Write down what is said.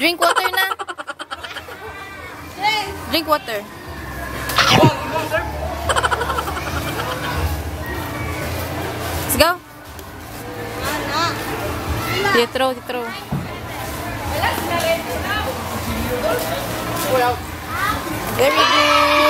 Drink water na. Drink water. Let's go. Titro, titro. Very good.